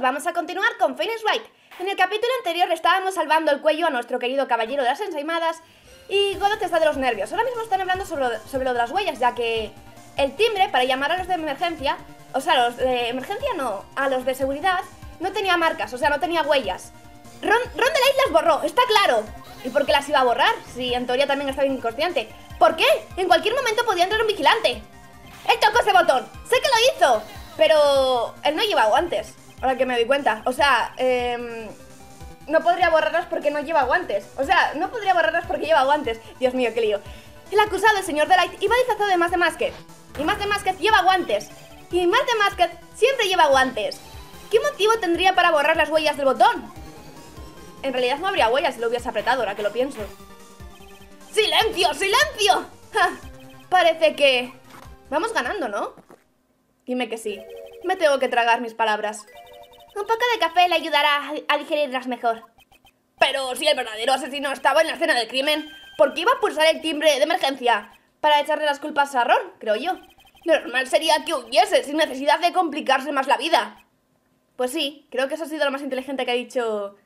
vamos a continuar con Phoenix Wright. En el capítulo anterior estábamos salvando el cuello a nuestro querido caballero de las ensaimadas y Godot está de los nervios. Ahora mismo están hablando sobre, lo- sobre de las huellas, ya que el timbre para llamar a los de emergencia, o sea, los de emergencia no, a los de seguridad, no tenía marcas, o sea, no tenía huellas. Ron, Ron de Light las borró, está claro. ¿Y por qué las iba a borrar? Si en teoría también estaba inconsciente. ¿Por qué? En cualquier momento podía entrar un vigilante. Él tocó ese botón. Sé que lo hizo. Pero él no lleva guantes. Ahora que me doy cuenta. O sea, em, no podría borrarlas porque no lleva guantes. O sea, no podría borrarlas porque lleva guantes. Dios mío, qué lío. El acusado, el señor Delight, iba disfrazado de más de Masket. Y más de Masket lleva guantes. Y más de Masket siempre lleva guantes. ¿Qué motivo tendría para borrar las huellas del botón? En realidad no habría huellas si lo hubieras apretado, ahora que lo pienso. ¡Silencio! ¡Silencio! Parece que... Vamos ganando, ¿no? Dime que sí. Me tengo que tragar mis palabras. Un poco de café le ayudará a, digerirlas mejor. Pero si el verdadero asesino estaba en la escena del crimen, ¿por qué iba a pulsar el timbre de emergencia? Para echarle las culpas a Ron, creo yo. Normal sería que huyese sin necesidad de complicarse más la vida. Pues sí, creo que eso ha sido lo más inteligente que ha dicho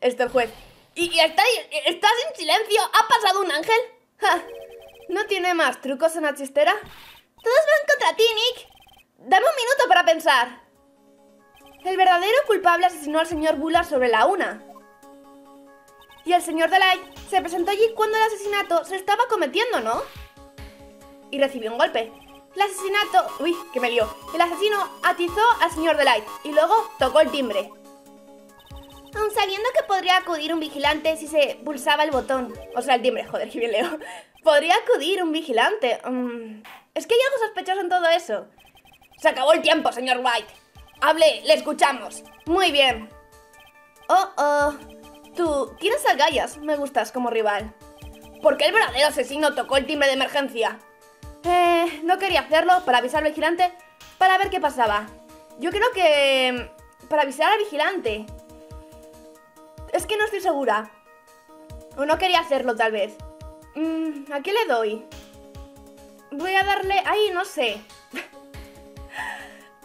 este juez. ¿Y, está- en silencio? ¿Ha pasado un ángel? ¿No tiene más trucos en la chistera? Todos van contra ti, Nick. Dame un minuto para pensar. El verdadero culpable asesinó al señor Bullard sobre la una. Y el señor Delight se presentó allí cuando el asesinato se estaba cometiendo, ¿no? Y recibió un golpe. El asesinato... Uy, que me lió. El asesino atizó al señor Delight y luego tocó el timbre. Aun sabiendo que podría acudir un vigilante si se pulsaba el botón. O sea, el timbre, joder, que bien leo. Podría acudir un vigilante. Mm, es que hay algo sospechoso en todo eso. Se acabó el tiempo, señor White. Hable, le escuchamos. Muy bien. Oh, oh. Tú tienes agallas. Me gustas como rival. ¿Por qué el verdadero asesino tocó el timbre de emergencia? Eh, no quería hacerlo para avisar al vigilante para ver qué pasaba. Yo creo que... mm, Para avisar al vigilante. Es que no estoy segura. O no quería hacerlo, tal vez. Mm, ¿A qué le doy? Voy a darle... Ay, no sé.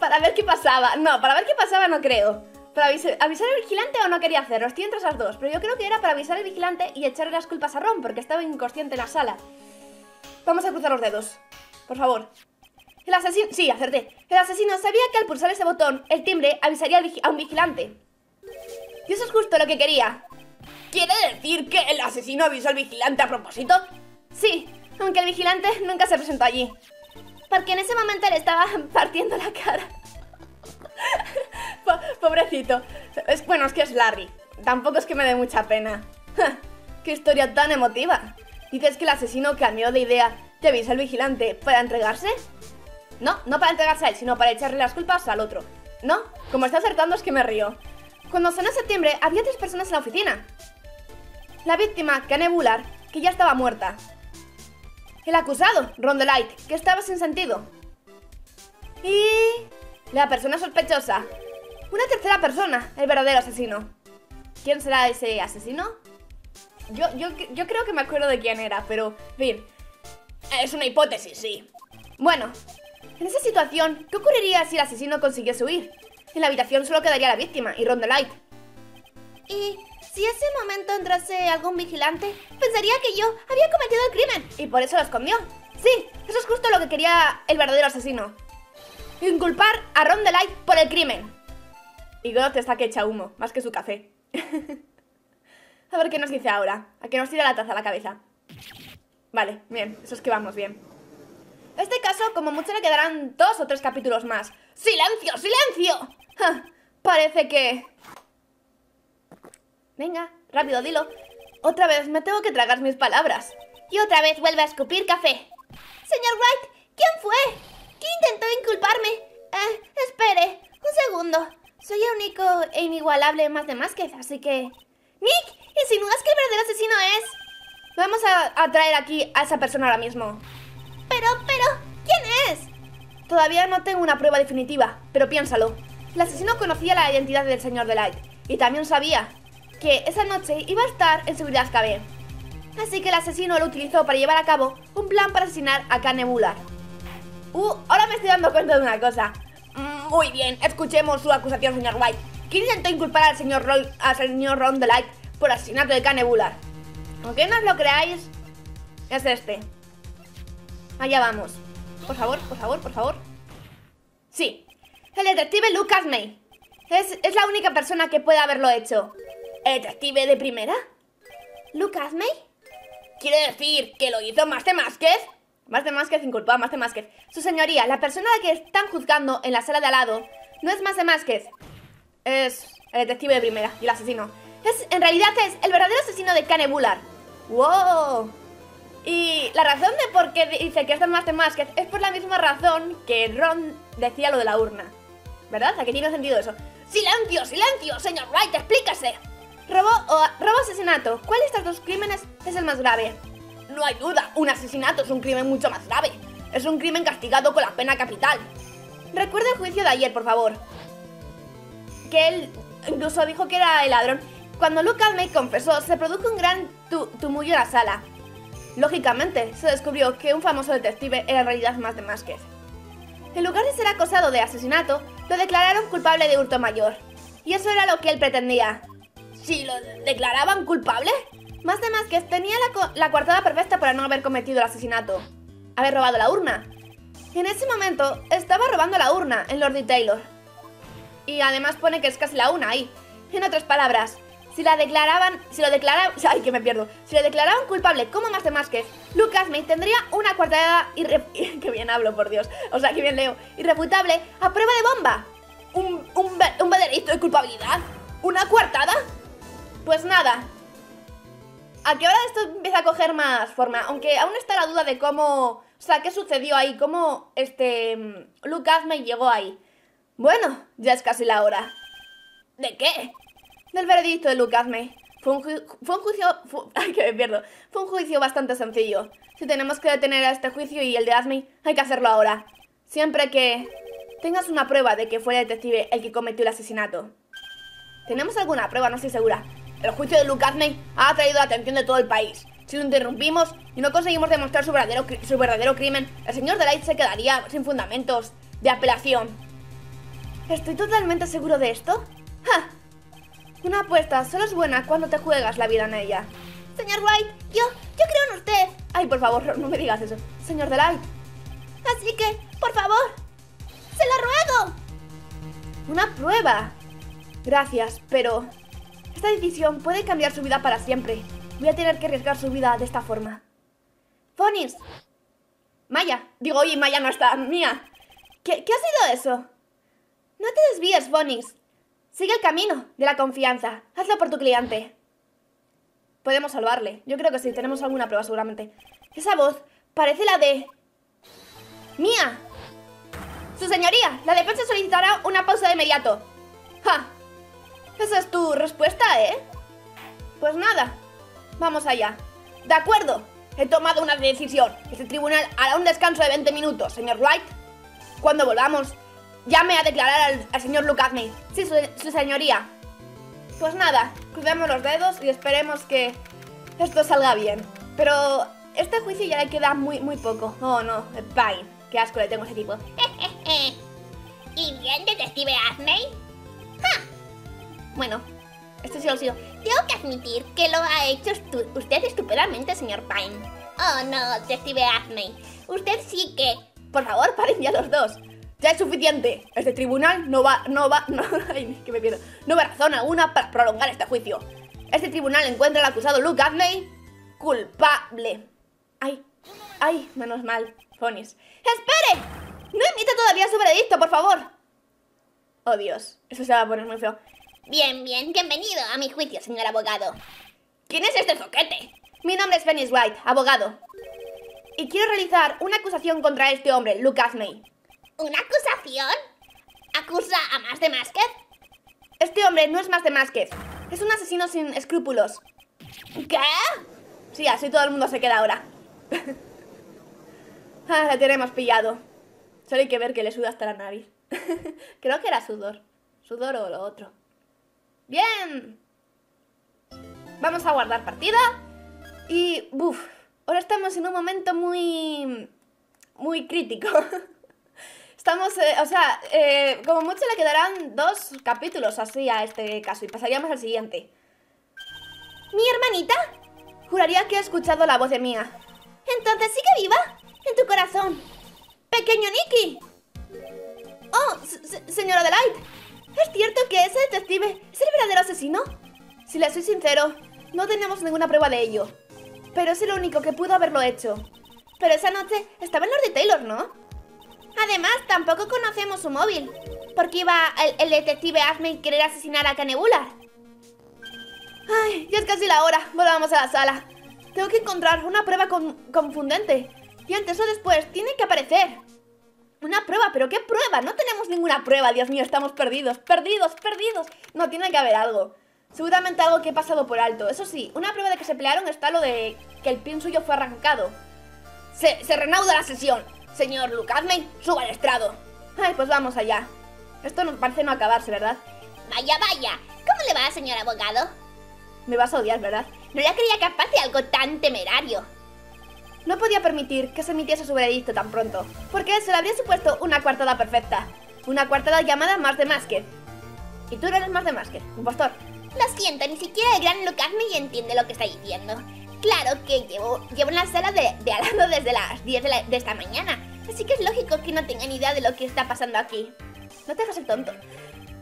Para ver qué pasaba. No, para ver qué pasaba no creo. ¿Para avisar al vigilante o no quería hacerlo? Estoy entre esas dos. Pero yo creo que era para avisar al vigilante y echarle las culpas a Ron, porque estaba inconsciente en la sala. Vamos a cruzar los dedos. Por favor. El asesino... Sí, acerté. El asesino sabía que al pulsar ese botón, el timbre avisaría a un vigilante. Y eso es justo lo que quería. ¿Quiere decir que el asesino avisó al vigilante a propósito? Sí, aunque el vigilante nunca se presentó allí. Porque en ese momento le estaba partiendo la cara. Po- Pobrecito. Es, bueno, es que es Larry. Tampoco es que me dé mucha pena. ¡Qué historia tan emotiva! ¿Dices que el asesino cambió de idea y avisa al vigilante para entregarse? No, no para entregarse a él, sino para echarle las culpas al otro. No, como está acertando es que me río. Cuando sonó ese timbre, había tres personas en la oficina. La víctima, Kane Bullard, que ya estaba muerta. El acusado, Ron Light, que estaba sin sentido. Y... la persona sospechosa. Una tercera persona, el verdadero asesino. ¿Quién será ese asesino? Yo, yo, yo creo que me acuerdo de quién era, pero, en fin. Es una hipótesis, sí. Bueno, en esa situación, ¿qué ocurriría si el asesino consiguiese huir? En la habitación solo quedaría la víctima y Ron Light. Y si ese momento entrase algún vigilante, pensaría que yo había cometido el crimen y por eso lo escondió. Sí, eso es justo lo que quería el verdadero asesino. Inculpar a Ron Light por el crimen. Y Godot está que echa humo, más que su café. a ver qué nos dice ahora. A que nos tira la taza a la cabeza. Vale, bien, eso es que vamos bien. Este caso, como mucho, le quedarán dos o tres capítulos más. ¡Silencio, silencio! Parece que... Venga, rápido, dilo. Otra vez me tengo que tragar mis palabras. Y otra vez vuelve a escupir café. Señor White, ¿quién fue? ¿Quién intentó inculparme? Eh, espere, un segundo. Soy el único e inigualable más de Másquez, así que... Nick, ¿insinúas que el verdadero asesino es...? Vamos a, a traer aquí a esa persona ahora mismo. Pero, pero, ¿quién es? Todavía no tengo una prueba definitiva, pero piénsalo. El asesino conocía la identidad del señor Delight y también sabía que esa noche iba a estar en seguridad KB. Así que el asesino lo utilizó para llevar a cabo un plan para asesinar a Kane Bullard. Uh, ahora me estoy dando cuenta de una cosa. Muy bien, escuchemos su acusación, señor White. ¿Quién intentó inculpar al señor, Roy, al señor Ron Light por asesinato de Canebular? Aunque no os lo creáis, es este. Allá vamos. Por favor, por favor, por favor. Sí, el detective Lucas May. Es, es la única persona que puede haberlo hecho. ¿El detective de primera? ¿Lucas May? ¿Quiere decir que lo hizo más de Másquez? Más de Másquez inculpado, más de Másquez. Su señoría, la persona que están juzgando en la sala de al lado no es más de Másquez. Es el detective de primera y el asesino. Es, en realidad es el verdadero asesino de Canebular. ¡Wow! Y la razón de por qué dice que es más de Másquez es por la misma razón que Ron decía lo de la urna. ¿Verdad? ¿A qué tiene sentido eso? ¡Silencio, silencio! Señor Wright, explícase. Robo o robo asesinato. ¿Cuál de estos dos crímenes es el más grave? No hay duda, un asesinato es un crimen mucho más grave. Es un crimen castigado con la pena capital. Recuerda el juicio de ayer, por favor. Que él incluso dijo que era el ladrón. Cuando Luke May confesó, se produjo un gran tumulto en la sala. Lógicamente, se descubrió que un famoso detective era en realidad más de Másquez. En lugar de ser acosado de asesinato, lo declararon culpable de hurto mayor. Y eso era lo que él pretendía. ¿Si lo declaraban culpable? Más de Másquez tenía la, la coartada perfecta para no haber cometido el asesinato. Haber robado la urna. En ese momento, estaba robando la urna en Lord Taylor. Y además pone que es casi la una ahí. En otras palabras, si la declaraban, si lo declaraban, ay que me pierdo, si lo declaraban culpable como más de Másquez, Lucas May tendría una coartada irre... que bien hablo, por Dios, o sea, que bien leo, irrefutable a prueba de bomba. ¿Un, un, un veredicto de culpabilidad? ¿Una coartada? Pues nada. ¿A qué hora esto empieza a coger más forma? Aunque aún está la duda de cómo... O sea, ¿qué sucedió ahí? ¿Cómo este... Lucas May llegó ahí? Bueno, ya es casi la hora. ¿De qué? Del veredicto de Luke Fue un, fue un juicio... ay, que me pierdo. Fue un juicio bastante sencillo. Si tenemos que detener a este juicio y el de Asmey, hay que hacerlo ahora. Siempre que tengas una prueba de que fue el detective el que cometió el asesinato. ¿Tenemos alguna prueba? No estoy segura. El juicio de Luke ha atraído la atención de todo el país. Si lo interrumpimos y no conseguimos demostrar su verdadero, su verdadero crimen, el señor Delight se quedaría sin fundamentos de apelación. ¿Estoy totalmente seguro de esto? ¡Ja! Una apuesta solo es buena cuando te juegas la vida en ella. Señor White, yo, yo creo en usted. Ay, por favor, no me digas eso. Señor Delight. Así que, por favor, se la ruego. Una prueba. Gracias, pero esta decisión puede cambiar su vida para siempre. Voy a tener que arriesgar su vida de esta forma. Fonis. Maya. Digo, oye, Maya no está. Mía. ¿Qué, qué ha sido eso? No te desvíes, Fonis. Sigue el camino de la confianza. Hazlo por tu cliente. Podemos salvarle. Yo creo que sí, tenemos alguna prueba seguramente. Esa voz parece la de... ¡Mía! Su señoría, la defensa solicitará una pausa de inmediato. ¡Ja! Esa es tu respuesta, ¿eh? Pues nada, vamos allá. De acuerdo, he tomado una decisión. Este tribunal hará un descanso de 20 minutos, señor Wright. Cuando volvamos, Llame a declarar al, señor Lucasme. Sí, su, señoría. Pues nada, crucemos los dedos y esperemos que esto salga bien. Pero este juicio ya le queda muy, muy poco. Oh, no, Pine. Qué asco le tengo a ese tipo. ¿Y bien, detective Asmey? Bueno, esto sí lo ha sido. Tengo que admitir que lo ha hecho usted estupendamente, señor Pine. Oh, no, detective Asmey. Usted sí que... Por favor, paren ya los dos. Ya es suficiente. Este tribunal no va, no va, no, ay, que me pierdo. No ve razón alguna para prolongar este juicio. Este tribunal encuentra al acusado Luke Adley culpable. Ay, ay, menos mal, Fonis. ¡Espere! No emite todavía su veredicto, por favor. Oh, Dios, eso se va a poner muy feo. Bien, bien, bienvenido a mi juicio, señor abogado. ¿Quién es este zoquete? Mi nombre es Phoenix White, abogado. Y quiero realizar una acusación contra este hombre, Luke Asmey. ¿Una acusación? ¿Acusa a más de Másquez? Este hombre no es más de Másquez. Es un asesino sin escrúpulos. ¿Qué? Sí, así todo el mundo se queda ahora. ah, la tenemos pillado. Solo hay que ver que le suda hasta la nariz. Creo que era sudor. Sudor o lo otro. Bien. Vamos a guardar partida. Y, uff, ahora estamos en un momento muy... muy crítico. Estamos, eh, o sea, eh, como mucho le quedarán dos capítulos así a este caso y pasaríamos al siguiente. ¿Mi hermanita? Juraría que he escuchado la voz de Mía. Entonces sigue viva, en tu corazón. ¡Pequeño Nicky! ¡Oh, señora Delight! ¿Es cierto que ese detective es el verdadero asesino? Si le soy sincero, no tenemos ninguna prueba de ello. Pero es el único que pudo haberlo hecho. Pero esa noche estaba en los de Taylor, ¿no? Además, tampoco conocemos su móvil. ¿Por qué iba el, detective Asmey querer asesinar a Canebula? Ay, ya es casi la hora. Volvamos a la sala. Tengo que encontrar una prueba confundente. Y antes o después tiene que aparecer. Una prueba, pero ¿qué prueba? No tenemos ninguna prueba, Dios mío, estamos perdidos, perdidos, perdidos. No, tiene que haber algo. Seguramente algo que he pasado por alto. Eso sí, una prueba de que se pelearon está lo de que el pin suyo fue arrancado. Se, se renauda la sesión. Señor Lucasme, suba al estrado. Ay, pues vamos allá. Esto no, parece no acabarse, ¿verdad? Vaya, vaya. ¿Cómo le va, señor abogado? Me vas a odiar, ¿verdad? No la creía capaz de algo tan temerario. No podía permitir que se emitiese su veredicto tan pronto, porque se le habría supuesto una coartada perfecta. Una coartada llamada Más de Masked. Y tú no eres Más de Masked, impostor. Lo siento, ni siquiera el gran Lucas me entiende lo que está diciendo. Claro que llevo, llevo en la sala de, de al lado desde las 10 de, esta mañana, así que es lógico que no tenga ni idea de lo que está pasando aquí. No te hagas el tonto.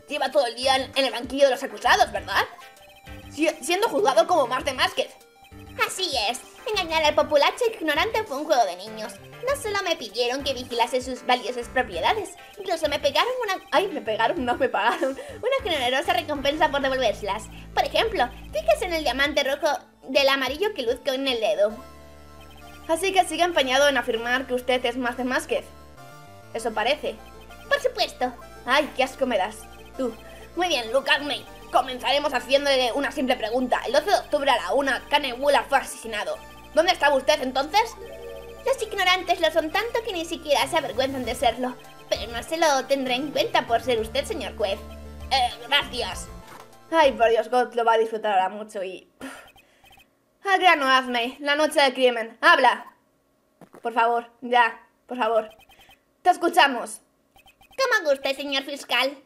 Lleva todo el día en, el banquillo de los acusados, ¿verdad? siendo juzgado como Más de Masked. Así es. Engañar al populacho ignorante fue un juego de niños. No solo me pidieron que vigilase sus valiosas propiedades, incluso me pegaron una... Ay, me pegaron, no me pagaron. Una generosa recompensa por devolvérselas. Por ejemplo, fíjese en el diamante rojo del amarillo que luzco en el dedo. Así que sigue empeñado en afirmar que usted es más de Másquez. Eso parece. Por supuesto. Ay, qué asco me das. Tú. Muy bien, Luke Comenzaremos haciéndole una simple pregunta. El 12 de octubre a la 1, Canewula fue asesinado. ¿Dónde estaba usted entonces? Los ignorantes lo son tanto que ni siquiera se avergüenzan de serlo. Pero no se lo tendré en cuenta por ser usted, señor juez. Eh, gracias. Ay, por Dios, God lo va a disfrutar ahora mucho y... Al grano, hazme. La noche del crimen. ¡Habla! Por favor, ya, por favor. Te escuchamos. Como guste, señor fiscal.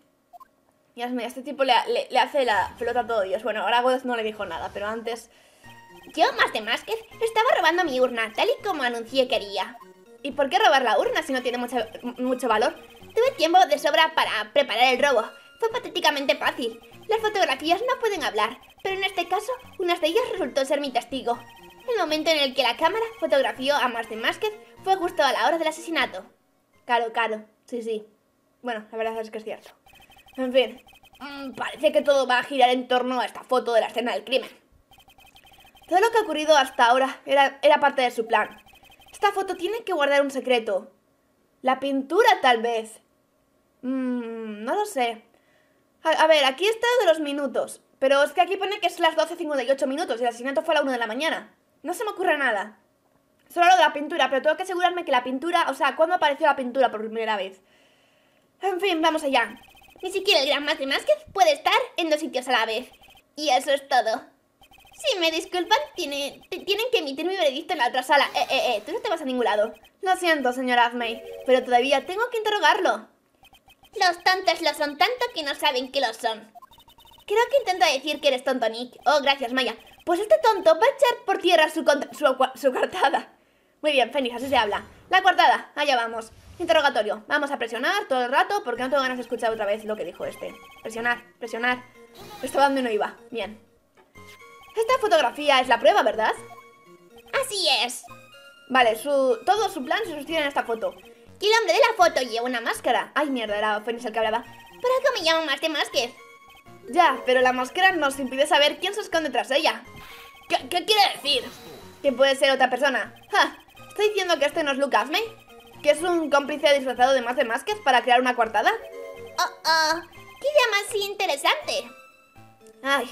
Dios mío, este tipo le, hace la pelota a todo Dios. Bueno, ahora God no le dijo nada, pero antes... Yo, más de más que estaba robando mi urna, tal y como anuncié que haría. ¿Y por qué robar la urna si no tiene mucho, mucho valor? Tuve tiempo de sobra para preparar el robo. Fue patéticamente fácil. Las fotografías no pueden hablar, pero en este caso, una de ellas resultó ser mi testigo. El momento en el que la cámara fotografió a Martin Másquez fue justo a la hora del asesinato. Claro, claro, sí, sí. Bueno, la verdad es que es cierto. En fin, mm, parece que todo va a girar en torno a esta foto de la escena del crimen. Todo lo que ha ocurrido hasta ahora era, parte de su plan. Esta foto tiene que guardar un secreto. La pintura, tal vez. Mmm, no lo sé. A, ver, aquí está de los minutos. Pero es que aquí pone que es las 12.58 minutos y el asesinato fue a la 1 de la mañana. No se me ocurre nada. Solo lo de la pintura, pero tengo que asegurarme que la pintura... O sea, ¿cuándo apareció la pintura por primera vez? En fin, vamos allá. Ni siquiera el gran Master Másquez puede estar en dos sitios a la vez. Y eso es todo. Si me disculpan, tiene, tienen que emitir mi veredicto en la otra sala. Eh, eh, eh, tú no te vas a ningún lado. Lo siento, señora Azmay, pero todavía tengo que interrogarlo. Los tontos lo son tanto que no saben que lo son. Creo que intenta decir que eres tonto, Nick. Oh, gracias, Maya. Pues este tonto va a echar por tierra su, su, su coartada. Muy bien, Fénix, así se habla. La coartada, allá vamos. Interrogatorio. Vamos a presionar todo el rato porque no tengo ganas de escuchar otra vez lo que dijo este. Presionar, presionar. Dando y no iba. Bien. Esta fotografía es la prueba, ¿verdad? Así es. Vale, su, todo su plan se sostiene en esta foto. Y el hombre de la foto lleva una máscara. Ay, mierda, era Fénix el que hablaba. Por algo me llamo más de Másquez. Ya, pero la máscara nos impide saber quién se esconde tras ella. ¿Qué, quiere decir? Que puede ser otra persona. Ja, ¿está diciendo que este no es Lucas May? ¿Que es un cómplice disfrazado de más de Másquez para crear una coartada? Oh, oh, qué idea más interesante. Ay,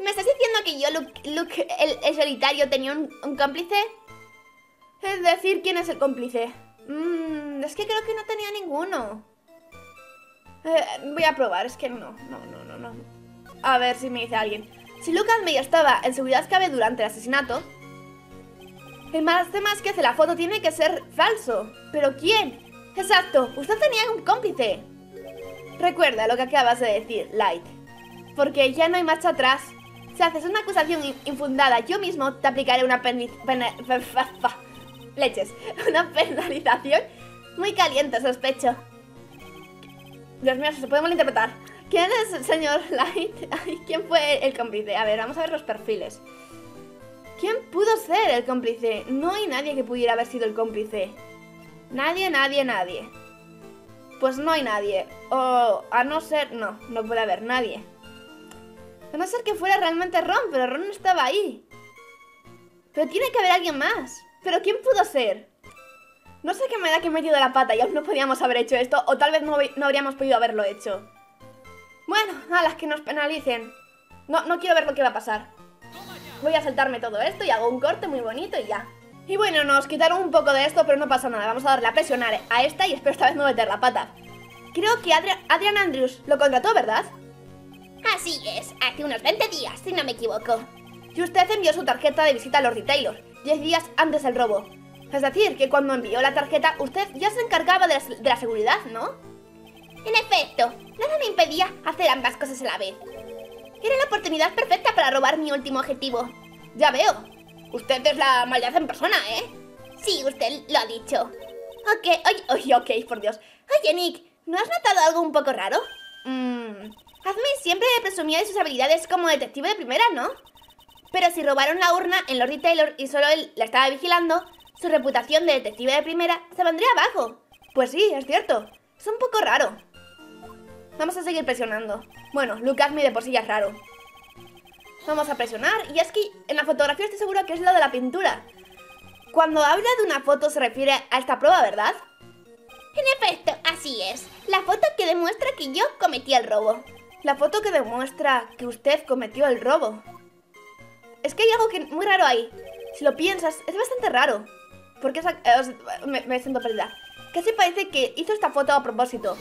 ¿me estás diciendo que yo, Luke, el, solitario, tenía un, un cómplice? Es decir, ¿quién es el cómplice? Mmm, es que creo que no tenía ninguno. Eh, voy a probar, es que no, no, no, no, no. A ver si me dice alguien. Si Lucas May estaba en seguridad cabe durante el asesinato, el más de más que hace la foto tiene que ser falso. ¿Pero quién? Exacto, usted tenía un cómplice. Recuerda lo que acabas de decir, Light. Porque ya no hay marcha atrás. Si haces una acusación infundada, yo mismo te aplicaré una leches, una penalización muy caliente, sospecho. Dios mío, se puede malinterpretar. ¿Quién es el señor Light? ¿Quién fue el cómplice? A ver, vamos a ver los perfiles. ¿Quién pudo ser el cómplice? No hay nadie que pudiera haber sido el cómplice. Nadie, nadie, nadie. Pues no hay nadie. O a no ser... No, no puede haber nadie. A no ser que fuera realmente Ron, pero Ron no estaba ahí. Pero tiene que haber alguien más. ¿Pero quién pudo ser? No sé qué me da que he metido la pata y no podíamos haber hecho esto, o tal vez no, no habríamos podido haberlo hecho. Bueno, a las que nos penalicen. No, no quiero ver lo que va a pasar. Voy a saltarme todo esto y hago un corte muy bonito y ya. Y bueno, nos quitaron un poco de esto, pero no pasa nada. Vamos a darle a presionar a esta y espero esta vez no meter la pata. Creo que Adrian, Andrews lo contrató, ¿verdad? Así es, hace unos 20 días, si no me equivoco. Y usted envió su tarjeta de visita a Lord Taylor, 10 días antes del robo. Es decir, que cuando envió la tarjeta, usted ya se encargaba de la, seguridad, ¿no? En efecto, nada me impedía hacer ambas cosas a la vez. Era la oportunidad perfecta para robar mi último objetivo. Ya veo, Usted es la maldad en persona, ¿eh? Sí, usted lo ha dicho. Ok, oye, ok, por Dios. Oye, Nick, ¿no has notado algo un poco raro? Mmm... Hazme siempre presumía de sus habilidades como detective de primera, ¿no? Pero si robaron la urna en Lord Taylor y solo él la estaba vigilando, su reputación de detective de primera se vendría abajo. Pues sí, es cierto. Es un poco raro. Vamos a seguir presionando. Bueno, Lucas de por sí ya es raro. Vamos a presionar. Y es que en la fotografía estoy segura que es lo de la pintura. Cuando habla de una foto se refiere a esta prueba, ¿verdad? En efecto, así es. La foto que demuestra que yo cometí el robo. La foto que demuestra que usted cometió el robo. Es que hay algo que muy raro ahí. Si lo piensas, es bastante raro. Porque eh, me, me, siento perdida. Casi parece que hizo esta foto a propósito.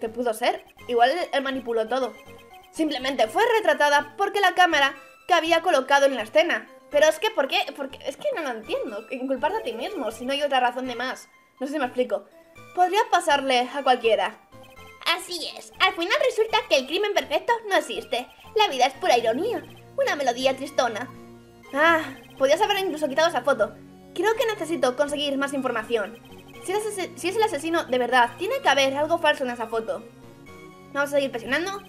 ¿Qué pudo ser? Igual él manipuló todo. Simplemente fue retratada porque la cámara que había colocado en la escena. Pero es que, ¿por qué? Porque es que no lo entiendo. Inculparte a ti mismo, si no hay otra razón de más. No sé si me explico. Podría pasarle a cualquiera. Así es. Al final resulta que el crimen perfecto no existe. La vida es pura ironía. Una melodía tristona. Ah, podías haber incluso quitado esa foto. Creo que necesito conseguir más información. Si es, si es el asesino de verdad, tiene que haber algo falso en esa foto. Vamos a seguir presionando.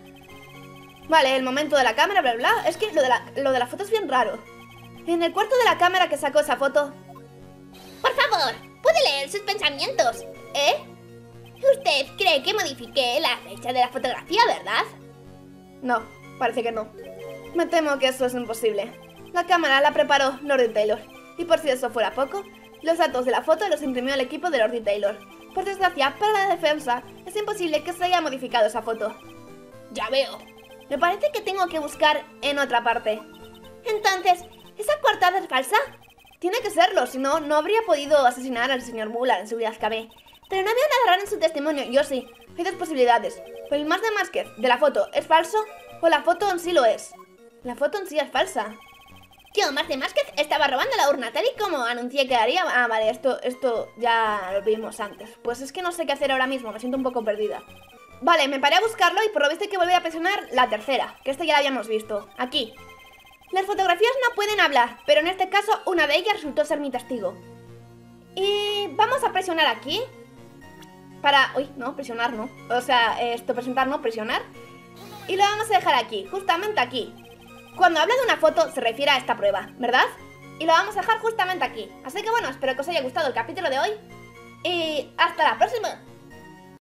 Vale, el momento de la cámara, bla, bla. Es que lo de, la, lo de la foto es bien raro. En el cuarto de la cámara que sacó esa foto... Por favor, puede leer sus pensamientos, ¿eh? Usted cree que modifiqué la fecha de la fotografía, ¿verdad? No, parece que no. Me temo que eso es imposible. La cámara la preparó Lord Taylor. Y por si eso fuera poco, los datos de la foto los imprimió el equipo de Lord Taylor. Por desgracia, para la defensa, es imposible que se haya modificado esa foto. Ya veo, me parece que tengo que buscar en otra parte. Entonces, ¿esa coartada es falsa? Tiene que serlo, si no, no habría podido asesinar al señor Muller en su vida KB. Pero no había nada raro en su testimonio, yo sí. Hay dos posibilidades. O el más de Másquez de la foto es falso, o la foto en sí lo es. La foto en sí es falsa. Yo, Marce Másquez, estaba robando la urna, tal y como anuncié que haría... Ah, vale, esto, esto ya lo vimos antes. Pues es que no sé qué hacer ahora mismo, me siento un poco perdida. Vale, me paré a buscarlo y por lo visto hay que volver a presionar la tercera, que esta ya la habíamos visto, aquí. Las fotografías no pueden hablar, pero en este caso una de ellas resultó ser mi testigo. Y vamos a presionar aquí. Para... Uy, no, presionar no. O sea, esto, presentar no, presionar. Y lo vamos a dejar aquí, justamente aquí. Cuando habla de una foto se refiere a esta prueba, ¿verdad? Y lo vamos a dejar justamente aquí. Así que bueno, espero que os haya gustado el capítulo de hoy. Y hasta la próxima.